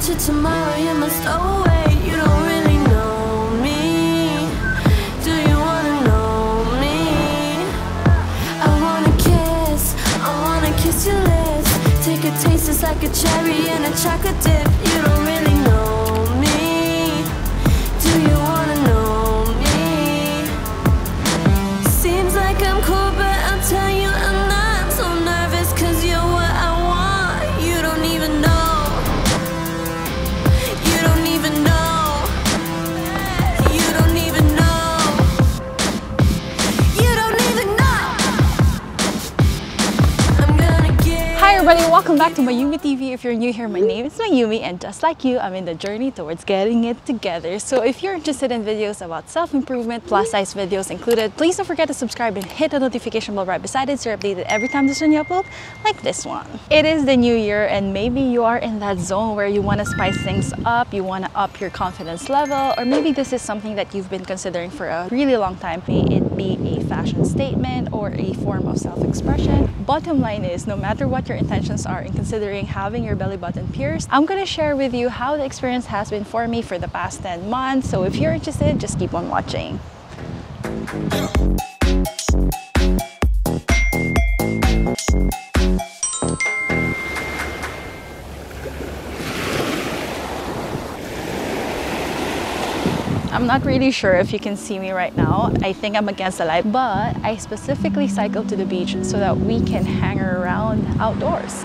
to tomorrow, you must away. You don't really know me. Do you wanna know me? I wanna kiss, I wanna kiss your lips. Take a taste, it's like a cherry in a chocolate dip. Welcome back to Mayumi TV. If you're new here, my name is Mayumi and just like you, I'm in the journey towards getting it together. So if you're interested in videos about self-improvement, plus size videos included, please don't forget to subscribe and hit the notification bell right beside it so you're updated every time there's a new upload like this one. It is the new year and maybe you are in that zone where you want to spice things up, you want to up your confidence level, or maybe this is something that you've been considering for a really long time. May it be a fashion statement or a form of self-expression. Bottom line is, no matter what your intentions are in considering having your belly button pierced, I'm gonna share with you how the experience has been for me for the past 10 months. So if you're interested, just keep on watching. I'm not really sure if you can see me right now. I think I'm against the light, but I specifically cycled to the beach so that we can hang around outdoors.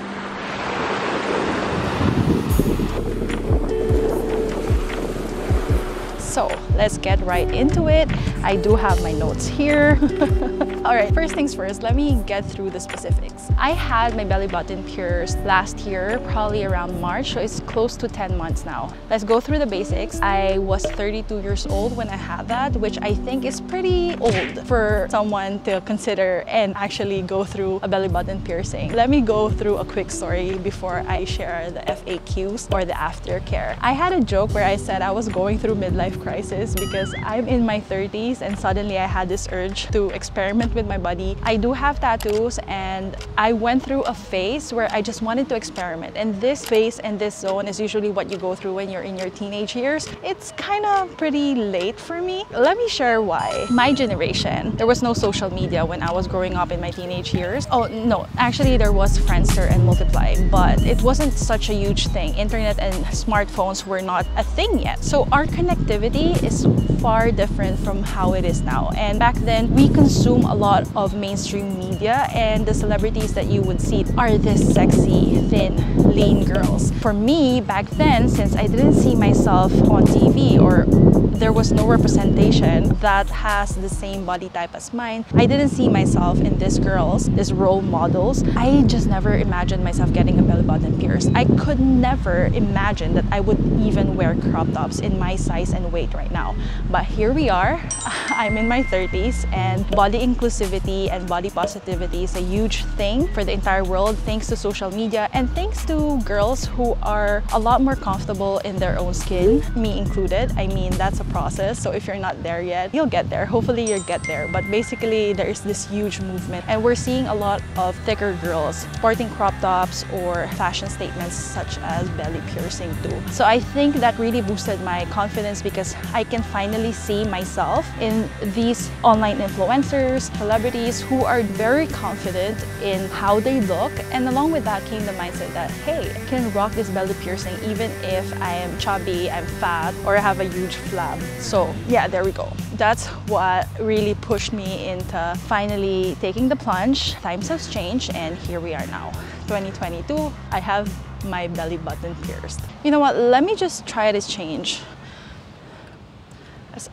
So let's get right into it. I do have my notes here. All right, first things first, let me get through the specifics. I had my belly button pierced last year, probably around March, so it's close to 10 months now. Let's go through the basics. I was 32 years old when I had that, which I think is pretty old for someone to consider and actually go through a belly button piercing. Let me go through a quick story before I share the FAQs or the aftercare. I had a joke where I said I was going through midlife crisis because I'm in my 30s and suddenly I had this urge to experiment with my body. I do have tattoos and I went through a phase where I just wanted to experiment. And this phase and this zone is usually what you go through when you're in your teenage years. It's kind of pretty late for me. Let me share why. My generation, there was no social media when I was growing up in my teenage years. Oh no, actually there was Friendster and Multiply, but it wasn't such a huge thing. Internet and smartphones were not a thing yet. So our connectivity is far different from how it is now. And back then, we consume a lot of mainstream media and the celebrities that you would see are this sexy, thin, lean girls. For me, back then, since I didn't see myself on TV or there was no representation that has the same body type as mine. I didn't see myself in these girls, these role models. I just never imagined myself getting a belly button pierced. I could never imagine that I would even wear crop tops in my size and weight right now. But here we are. I'm in my 30s and body inclusivity and body positivity is a huge thing for the entire world thanks to social media and thanks to girls who are a lot more comfortable in their own skin, me included. I mean, that's a process. So if you're not there yet, you'll get there. Hopefully you'll get there. But basically there is this huge movement and we're seeing a lot of thicker girls sporting crop tops or fashion statements such as belly piercing too. So I think that really boosted my confidence because I can finally see myself in these online influencers, celebrities who are very confident in how they look. And along with that came the mindset that, hey, I can rock this belly piercing even if I am chubby, I'm fat, or I have a huge flab. So yeah, there we go. That's what really pushed me into finally taking the plunge. Times have changed and here we are now. 2022, I have my belly button pierced. You know what, let me just try this change.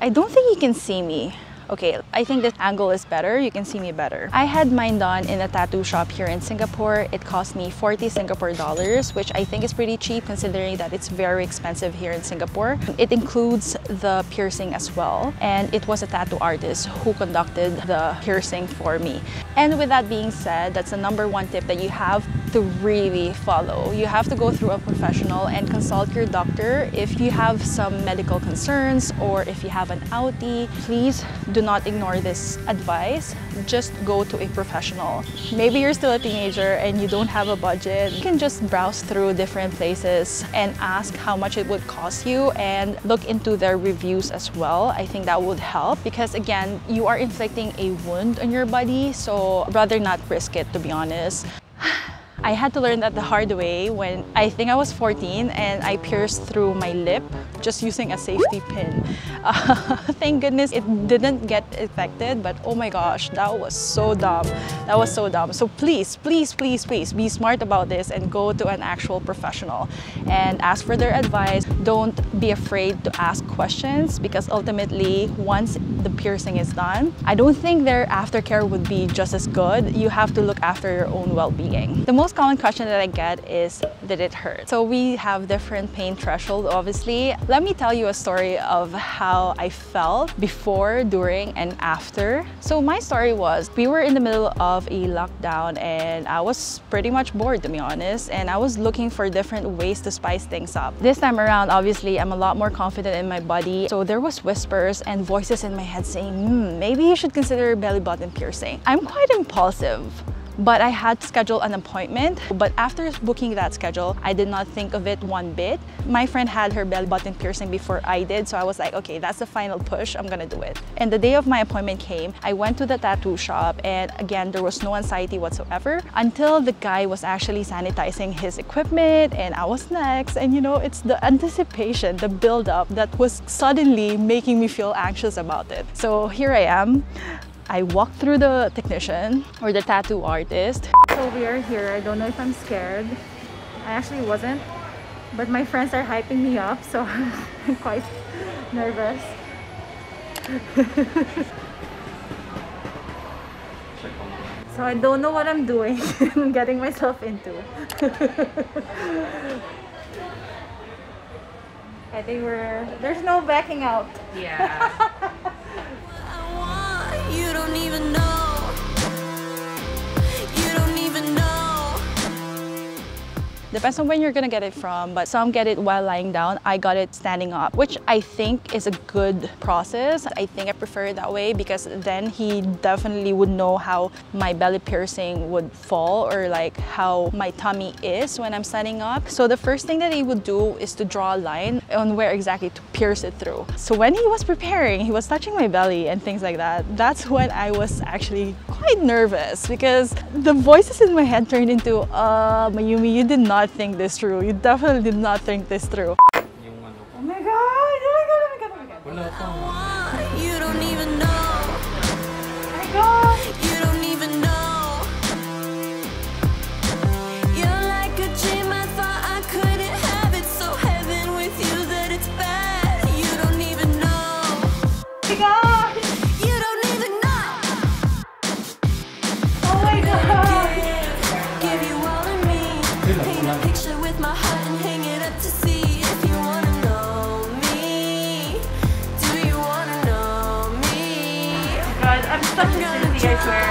I don't think you can see me. Okay, I think this angle is better. You can see me better. I had mine done in a tattoo shop here in Singapore. It cost me 40 Singapore dollars, which I think is pretty cheap considering that it's very expensive here in Singapore. It includes the piercing as well. And it was a tattoo artist who conducted the piercing for me. And with that being said, that's the number one tip that you have to really follow. You have to go through a professional and consult your doctor if you have some medical concerns or if you have an outie. Please do not ignore this advice. Just go to a professional. Maybe you're still a teenager and you don't have a budget. You can just browse through different places and ask how much it would cost you and look into their reviews as well. I think that would help because again, you are inflicting a wound on your body, so rather not risk it to be honest. I had to learn that the hard way when I think I was 14 and I pierced through my lip just using a safety pin. Uh, thank goodness it didn't get infected, but oh my gosh, that was so dumb. That was so dumb. So please, please, please, please be smart about this and go to an actual professional and ask for their advice. Don't be afraid to ask questions because ultimately, once the piercing is done, I don't think their aftercare would be just as good. You have to look after your own well-being. The most common question that I get is, did it hurt? So we have different pain threshold, obviously. Let me tell you a story of how I felt before, during, and after. So my story was, we were in the middle of a lockdown and I was pretty much bored, to be honest, and I was looking for different ways to spice things up. This time around, obviously, I'm a lot more confident in my body. So there was whispers and voices in my head saying, hmm, maybe you should consider belly button piercing. I'm quite impulsive but I had scheduled an appointment. But after booking that schedule, I did not think of it one bit. My friend had her belly button piercing before I did, so I was like, okay, that's the final push, I'm gonna do it. And the day of my appointment came, I went to the tattoo shop and again, there was no anxiety whatsoever until the guy was actually sanitizing his equipment and I was next. And you know, it's the anticipation, the build up that was suddenly making me feel anxious about it. So here I am. I walked through the technician or the tattoo artist. So we are here. I don't know if I'm scared. I actually wasn't, but my friends are hyping me up, so I'm quite nervous. so I don't know what I'm doing, I'm getting myself into. I think we're, there's no backing out. Yeah. Don't even know. Depends on when you're gonna get it from, but some get it while lying down. I got it standing up, which I think is a good process. I think I prefer it that way because then he definitely would know how my belly piercing would fall or like how my tummy is when I'm standing up. So the first thing that he would do is to draw a line on where exactly to pierce it through. So when he was preparing, he was touching my belly and things like that. That's when I was actually quite nervous because the voices in my head turned into, uh, Mayumi, you did not think this through. You definitely did not think this through. yung ano ko. Oh my god! Oh my god! Oh my god! Oh my god! Wala pa. Want, you don't even know. Oh my god! Swear.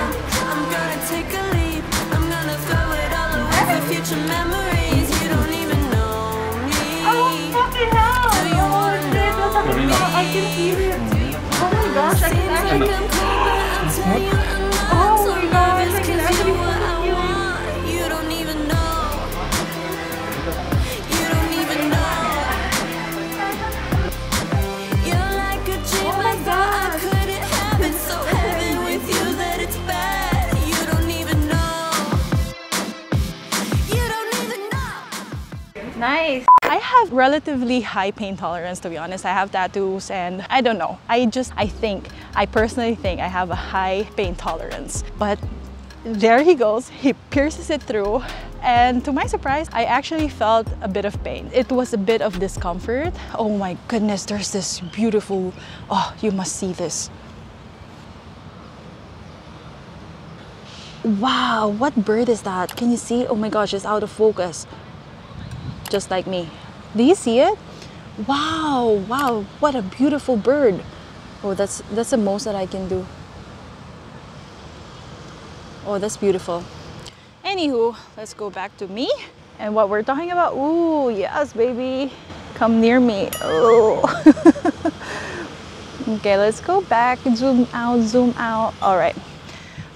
I'm gonna take a leap. I'm gonna throw it all away for future memories. You don't even know me. Oh fucking hell! Do you wanna oh, Sorry. I can feel it. Oh my gosh, I can Seems like actually... Nice. I have relatively high pain tolerance to be honest. I have tattoos and I don't know. I just, I think, I personally think I have a high pain tolerance. But there he goes. He pierces it through. And to my surprise, I actually felt a bit of pain. It was a bit of discomfort. Oh my goodness, there's this beautiful, oh, you must see this. Wow, what bird is that? Can you see? Oh my gosh, it's out of focus just like me. Do you see it? Wow, wow, what a beautiful bird. Oh, that's that's the most that I can do. Oh, that's beautiful. Anywho, let's go back to me and what we're talking about. Ooh, yes, baby. Come near me. Oh. okay, let's go back. Zoom out, zoom out. All right.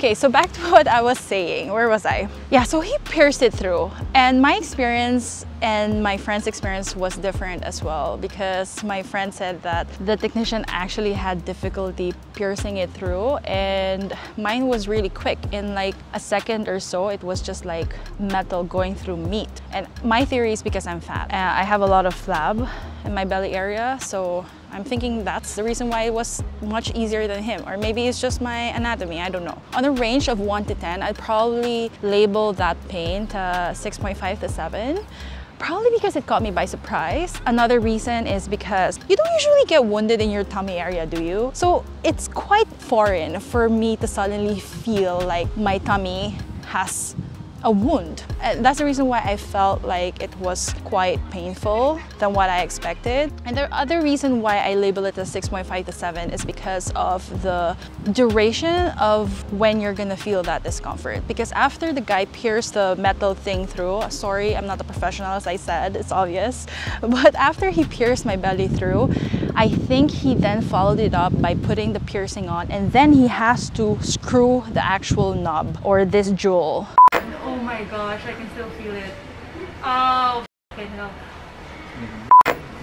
Okay, so back to what I was saying. Where was I? Yeah, so he pierced it through. And my experience and my friend's experience was different as well because my friend said that the technician actually had difficulty piercing it through and mine was really quick. In like a second or so, it was just like metal going through meat. And my theory is because I'm fat. Uh, I have a lot of flab in my belly area, so I'm thinking that's the reason why it was much easier than him. Or maybe it's just my anatomy, I don't know. On a range of 1 to 10, I'd probably label that pain to 6.5 to 7 probably because it caught me by surprise. Another reason is because you don't usually get wounded in your tummy area, do you? So it's quite foreign for me to suddenly feel like my tummy has a wound. And that's the reason why I felt like it was quite painful than what I expected. And the other reason why I label it as 6.5 to 7 is because of the duration of when you're gonna feel that discomfort. Because after the guy pierced the metal thing through, sorry, I'm not a professional as I said, it's obvious, but after he pierced my belly through, I think he then followed it up by putting the piercing on and then he has to screw the actual knob or this jewel. Oh my gosh, I can still feel it. Oh, f***ing hell.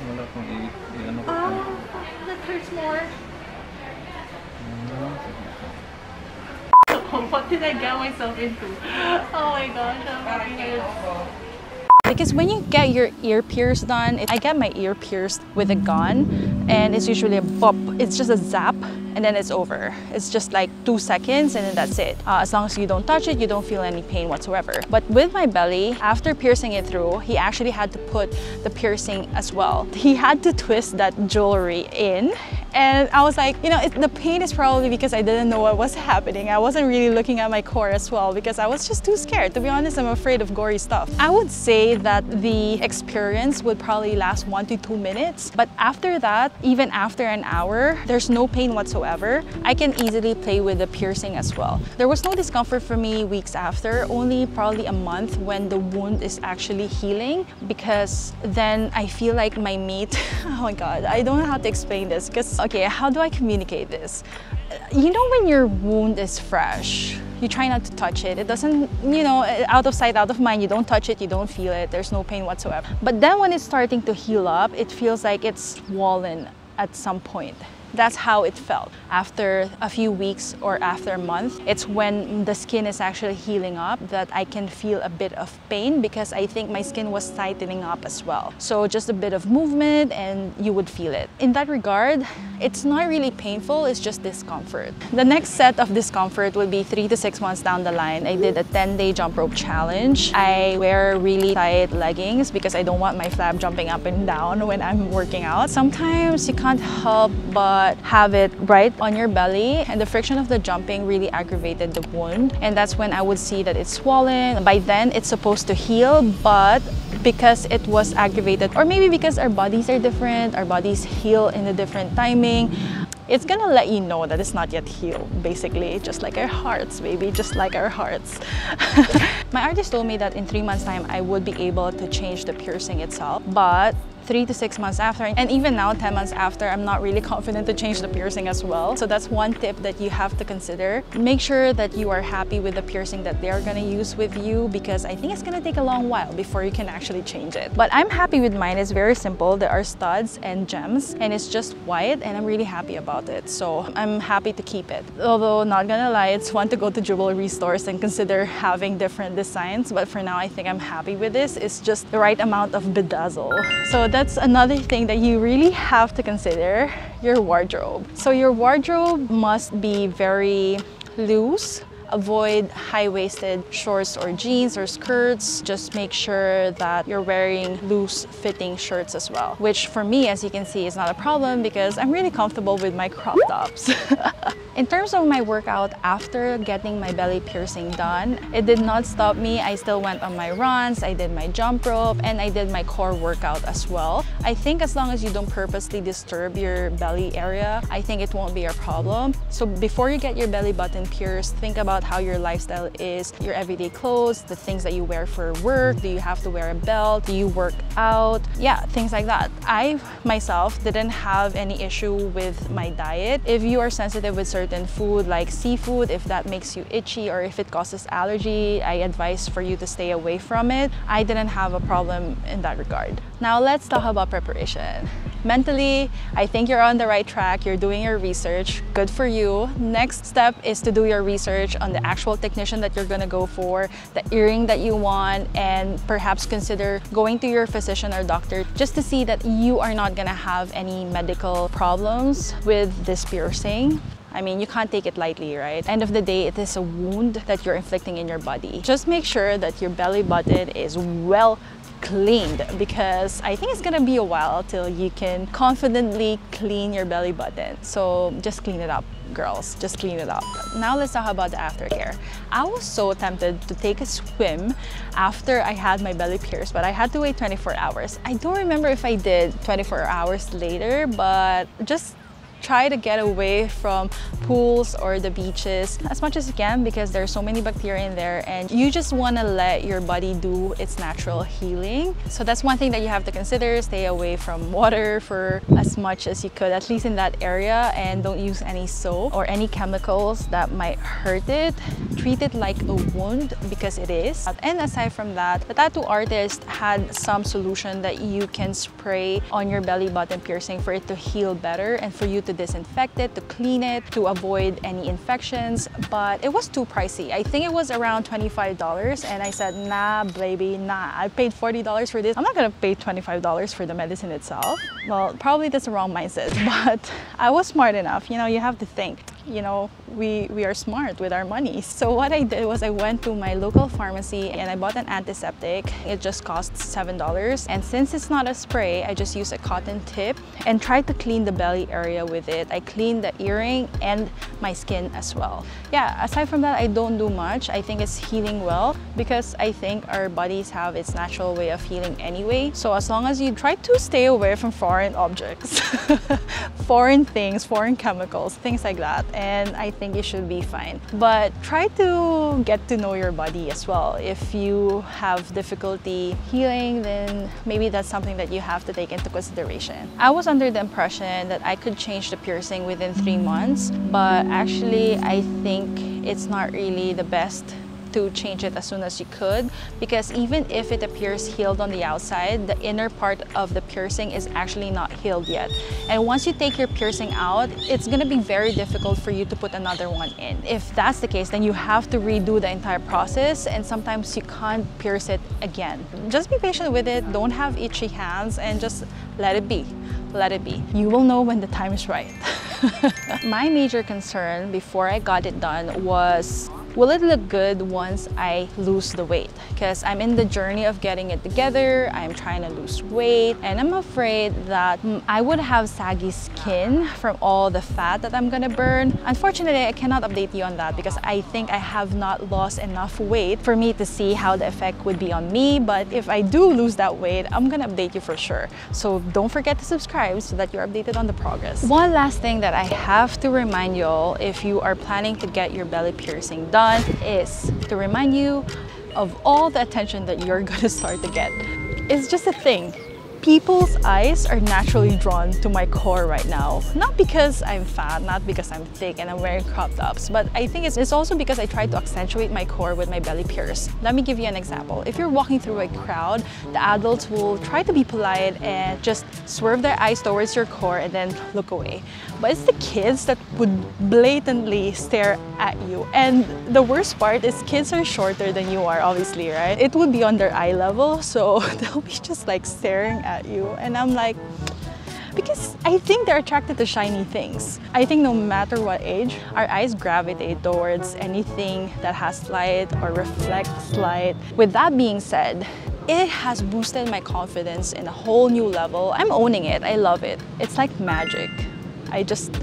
Wala kong i- i-ano ko. Oh, that hurts more. what did I get myself into? Oh my gosh, I'm fucking. Because when you get your ear pierced done, I get my ear pierced with a gun and it's usually a bop. It's just a zap and then it's over. It's just like two seconds and then that's it. Uh, as long as you don't touch it, you don't feel any pain whatsoever. But with my belly, after piercing it through, he actually had to put the piercing as well. He had to twist that jewelry in and I was like, you know, it, the pain is probably because I didn't know what was happening. I wasn't really looking at my core as well because I was just too scared. To be honest, I'm afraid of gory stuff. I would say that the experience would probably last one to two minutes. But after that, even after an hour, there's no pain whatsoever. I can easily play with the piercing as well. There was no discomfort for me weeks after, only probably a month when the wound is actually healing because then I feel like my meat, oh my God, I don't know how to explain this because, okay, how do I communicate this? Uh, you know when your wound is fresh, you try not to touch it. It doesn't, you know, uh, out of sight, out of mind. You don't touch it, you don't feel it. There's no pain whatsoever. But then when it's starting to heal up, it feels like it's swollen at some point. That's how it felt. After a few weeks or after a month, it's when the skin is actually healing up that I can feel a bit of pain because I think my skin was tightening up as well. So just a bit of movement and you would feel it. In that regard, it's not really painful, it's just discomfort. The next set of discomfort would be three to six months down the line. I did a 10-day jump rope challenge. I wear really tight leggings because I don't want my flab jumping up and down when I'm working out. Sometimes you can't help but have it right on your belly and the friction of the jumping really aggravated the wound and that's when I would see that it's swollen. By then it's supposed to heal but because it was aggravated or maybe because our bodies are different, our bodies heal in a different timing, it's gonna let you know that it's not yet healed, basically, just like our hearts, baby, just like our hearts. My artist told me that in three months' time, I would be able to change the piercing itself, but three to six months after, and even now, 10 months after, I'm not really confident to change the piercing as well. So that's one tip that you have to consider. Make sure that you are happy with the piercing that they're gonna use with you because I think it's gonna take a long while before you can actually change it. But I'm happy with mine. It's very simple. There are studs and gems, and it's just white, and I'm really happy about it. So I'm happy to keep it. Although, not gonna lie, it's fun to go to jewelry stores and consider having different designs. But for now, I think I'm happy with this. It's just the right amount of bedazzle. So that's another thing that you really have to consider, your wardrobe. So your wardrobe must be very loose avoid high-waisted shorts or jeans or skirts. Just make sure that you're wearing loose-fitting shirts as well, which for me, as you can see, is not a problem because I'm really comfortable with my crop tops. In terms of my workout after getting my belly piercing done, it did not stop me. I still went on my runs, I did my jump rope, and I did my core workout as well. I think as long as you don't purposely disturb your belly area, I think it won't be a problem. So before you get your belly button pierced, think about how your lifestyle is, your everyday clothes, the things that you wear for work, do you have to wear a belt, do you work out? Yeah, things like that. I myself didn't have any issue with my diet. If you are sensitive with certain food like seafood, if that makes you itchy or if it causes allergy, I advise for you to stay away from it. I didn't have a problem in that regard. Now let's talk about preparation. Mentally, I think you're on the right track. You're doing your research. Good for you. Next step is to do your research on the actual technician that you're gonna go for, the earring that you want, and perhaps consider going to your physician or doctor just to see that you are not gonna have any medical problems with this piercing. I mean, you can't take it lightly, right? End of the day, it is a wound that you're inflicting in your body. Just make sure that your belly button is well cleaned because I think it's gonna be a while till you can confidently clean your belly button. So just clean it up girls, just clean it up. Now let's talk about the aftercare. I was so tempted to take a swim after I had my belly pierced, but I had to wait 24 hours. I don't remember if I did 24 hours later, but just try to get away from pools or the beaches as much as you can because there's so many bacteria in there and you just want to let your body do its natural healing. So that's one thing that you have to consider. Stay away from water for as much as you could, at least in that area and don't use any soap or any chemicals that might hurt it. Treat it like a wound because it is. And aside from that, the tattoo artist had some solution that you can spray on your belly button piercing for it to heal better and for you to disinfect it, to clean it, to avoid any infections, but it was too pricey. I think it was around $25 and I said, nah, baby, nah. I paid $40 for this. I'm not gonna pay $25 for the medicine itself. Well, probably that's the wrong mindset, but I was smart enough. You know, you have to think you know, we, we are smart with our money. So what I did was I went to my local pharmacy and I bought an antiseptic. It just costs $7. And since it's not a spray, I just use a cotton tip and try to clean the belly area with it. I clean the earring and my skin as well. Yeah, aside from that, I don't do much. I think it's healing well because I think our bodies have its natural way of healing anyway. So as long as you try to stay away from foreign objects, foreign things, foreign chemicals, things like that, and I think it should be fine. But try to get to know your body as well. If you have difficulty healing, then maybe that's something that you have to take into consideration. I was under the impression that I could change the piercing within three months, but actually I think it's not really the best to change it as soon as you could because even if it appears healed on the outside, the inner part of the piercing is actually not healed yet. And once you take your piercing out, it's gonna be very difficult for you to put another one in. If that's the case, then you have to redo the entire process and sometimes you can't pierce it again. Just be patient with it, don't have itchy hands and just let it be. Let it be. You will know when the time is right. My major concern before I got it done was will it look good once I lose the weight? Because I'm in the journey of getting it together, I'm trying to lose weight, and I'm afraid that I would have saggy skin from all the fat that I'm gonna burn. Unfortunately, I cannot update you on that because I think I have not lost enough weight for me to see how the effect would be on me. But if I do lose that weight, I'm gonna update you for sure. So don't forget to subscribe so that you're updated on the progress. One last thing that I have to remind you all if you are planning to get your belly piercing done is to remind you of all the attention that you're gonna start to get. It's just a thing. People's eyes are naturally drawn to my core right now. Not because I'm fat, not because I'm thick and I'm wearing crop tops, but I think it's, it's also because I try to accentuate my core with my belly pierce. Let me give you an example. If you're walking through a crowd, the adults will try to be polite and just swerve their eyes towards your core and then look away. But it's the kids that would blatantly stare at you. And the worst part is kids are shorter than you are, obviously, right? It would be on their eye level, so they'll be just like staring at you. And I'm like, because I think they're attracted to shiny things. I think no matter what age, our eyes gravitate towards anything that has light or reflects light. With that being said, it has boosted my confidence in a whole new level. I'm owning it. I love it. It's like magic. I just,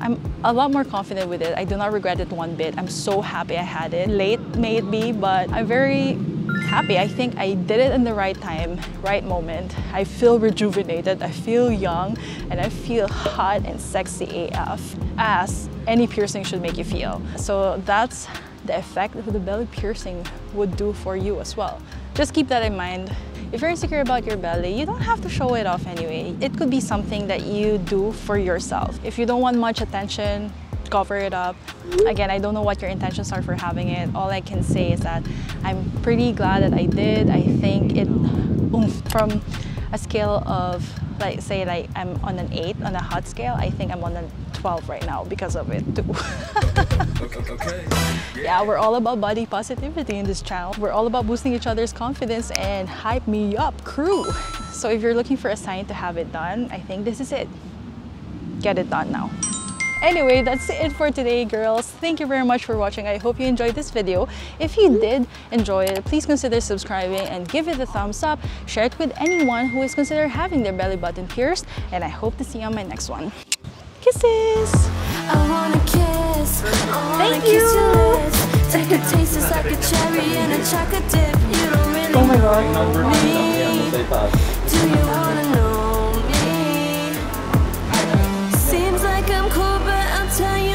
I'm a lot more confident with it. I do not regret it one bit. I'm so happy I had it. Late may it be, but I'm very happy. I think I did it in the right time, right moment. I feel rejuvenated, I feel young, and I feel hot and sexy AF as any piercing should make you feel. So that's the effect that the belly piercing would do for you as well. Just keep that in mind. If you're insecure about your belly, you don't have to show it off anyway. It could be something that you do for yourself. If you don't want much attention, cover it up. Again, I don't know what your intentions are for having it. All I can say is that I'm pretty glad that I did. I think it, from a scale of like say like I'm on an 8 on a hot scale, I think I'm on a 12 right now because of it too. okay. yeah, we're all about body positivity in this channel. We're all about boosting each other's confidence and hype me up crew. So if you're looking for a sign to have it done, I think this is it. Get it done now. Anyway, that's it for today, girls. Thank you very much for watching. I hope you enjoyed this video. If you did enjoy it, please consider subscribing and give it a thumbs up. Share it with anyone who is considering having their belly button pierced. And I hope to see you on my next one. Kisses. I wanna kiss. I wanna Thank you. Take a taste, it's like a cherry and a chocolate dip. You don't really oh my God. know me. Do you wanna know me? Seems like I'm cool, but I'll tell you.